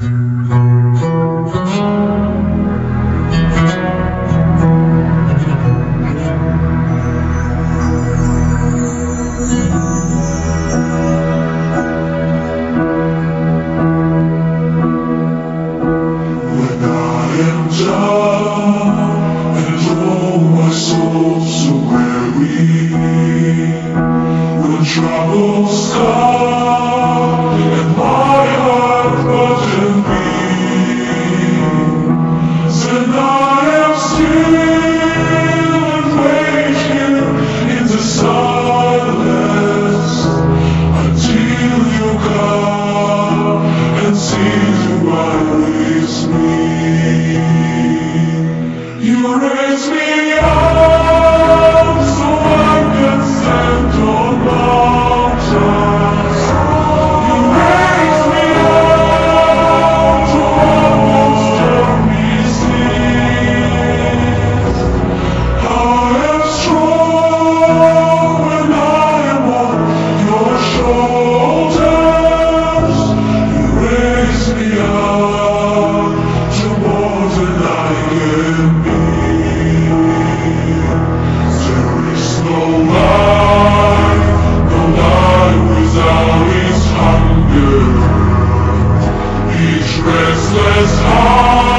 When You raise me up Restless heart